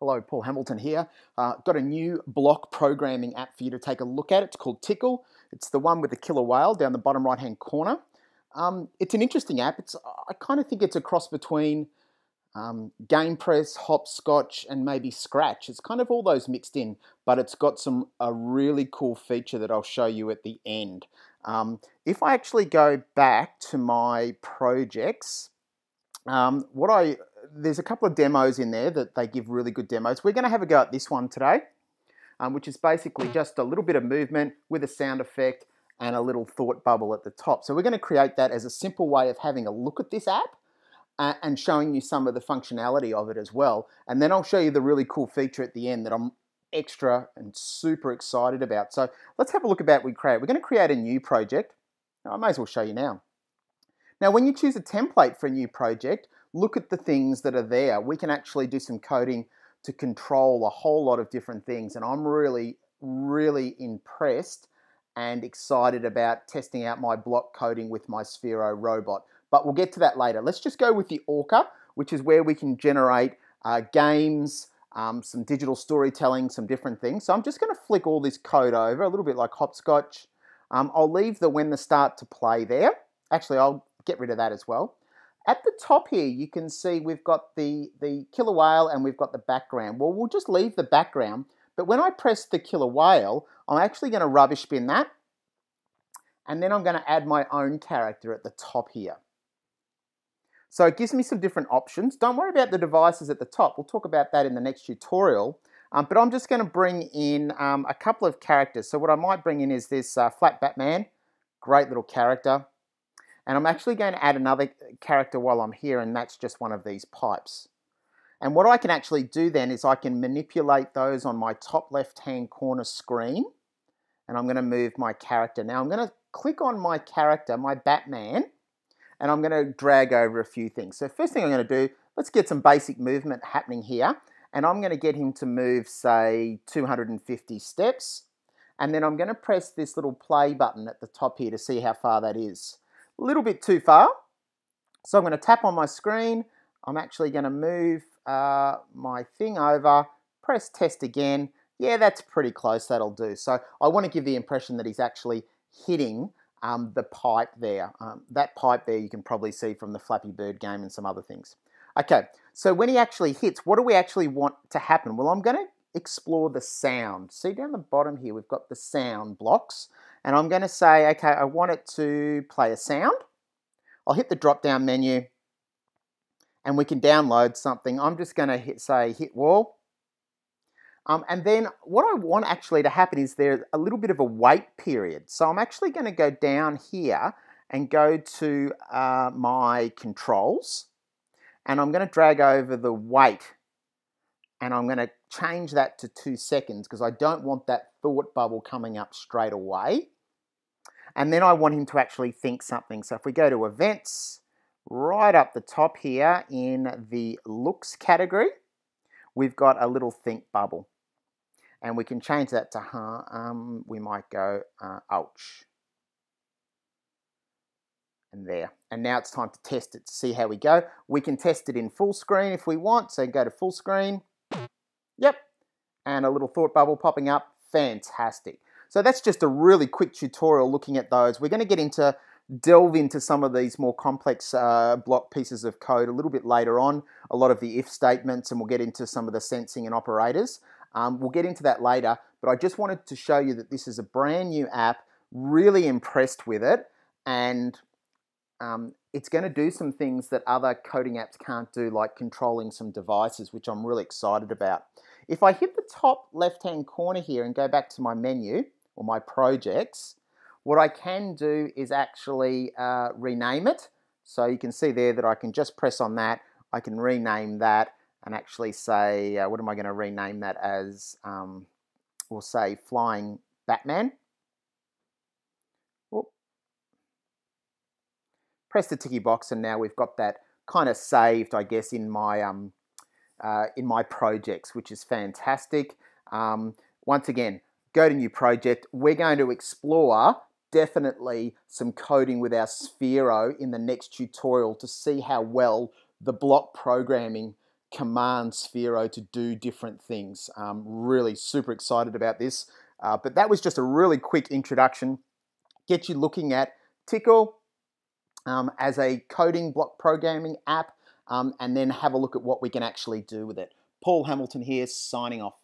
Hello, Paul Hamilton here. Uh, got a new block programming app for you to take a look at. It's called Tickle. It's the one with the killer whale down the bottom right hand corner. Um, it's an interesting app. It's I kind of think it's a cross between um, GamePress, Hopscotch, and maybe Scratch. It's kind of all those mixed in, but it's got some a really cool feature that I'll show you at the end. Um, if I actually go back to my projects, um, what I there's a couple of demos in there that they give really good demos. We're going to have a go at this one today, um, which is basically just a little bit of movement with a sound effect and a little thought bubble at the top. So we're going to create that as a simple way of having a look at this app uh, and showing you some of the functionality of it as well. And then I'll show you the really cool feature at the end that I'm extra and super excited about. So let's have a look about what we create. We're going to create a new project. I may as well show you now. Now, when you choose a template for a new project, look at the things that are there. We can actually do some coding to control a whole lot of different things. And I'm really, really impressed and excited about testing out my block coding with my Sphero robot. But we'll get to that later. Let's just go with the Orca, which is where we can generate uh, games, um, some digital storytelling, some different things. So I'm just going to flick all this code over, a little bit like hopscotch. Um, I'll leave the when the start to play there. Actually, I'll get rid of that as well. At the top here, you can see we've got the, the killer whale and we've got the background. Well, we'll just leave the background, but when I press the killer whale, I'm actually going to rubbish bin that, and then I'm going to add my own character at the top here. So it gives me some different options. Don't worry about the devices at the top. We'll talk about that in the next tutorial. Um, but I'm just going to bring in um, a couple of characters. So what I might bring in is this uh, Flat Batman. Great little character. And I'm actually going to add another uh, character while I'm here, and that's just one of these pipes. And what I can actually do then is I can manipulate those on my top left-hand corner screen. And I'm going to move my character. Now I'm going to click on my character, my Batman, and I'm going to drag over a few things. So first thing I'm going to do, let's get some basic movement happening here. And I'm going to get him to move, say, 250 steps. And then I'm going to press this little play button at the top here to see how far that is a little bit too far. So I'm going to tap on my screen. I'm actually going to move uh, my thing over, press test again. Yeah, that's pretty close, that'll do. So I want to give the impression that he's actually hitting um, the pipe there. Um, that pipe there you can probably see from the Flappy Bird game and some other things. Okay, so when he actually hits, what do we actually want to happen? Well, I'm going to explore the sound. See down the bottom here, we've got the sound blocks and I'm going to say, okay, I want it to play a sound. I'll hit the drop down menu and we can download something. I'm just going to hit, say hit wall. Um, and then what I want actually to happen is there's a little bit of a wait period. So I'm actually going to go down here and go to uh, my controls and I'm going to drag over the wait and I'm going to change that to two seconds because I don't want that thought bubble coming up straight away. And then I want him to actually think something. So if we go to events, right up the top here in the looks category, we've got a little think bubble. And we can change that to, huh, um, we might go, uh, ouch. And there. And now it's time to test it to see how we go. We can test it in full screen if we want. So go to full screen. And a little thought bubble popping up. Fantastic. So that's just a really quick tutorial looking at those. We're going to get into delve into some of these more complex uh, block pieces of code a little bit later on, a lot of the if statements, and we'll get into some of the sensing and operators. Um, we'll get into that later, but I just wanted to show you that this is a brand new app, really impressed with it, and um, it's going to do some things that other coding apps can't do, like controlling some devices, which I'm really excited about. If I hit the top left-hand corner here and go back to my menu, or my projects, what I can do is actually uh, rename it. So you can see there that I can just press on that. I can rename that and actually say, uh, what am I going to rename that as? Um, we'll say Flying Batman. Press the ticky box and now we've got that kind of saved, I guess, in my um, uh, in my projects, which is fantastic. Um, once again, go to new project. We're going to explore definitely some coding with our Sphero in the next tutorial to see how well the block programming command Sphero to do different things. Um, really super excited about this. Uh, but that was just a really quick introduction. Get you looking at Tickle um, as a coding block programming app um, and then have a look at what we can actually do with it. Paul Hamilton here signing off.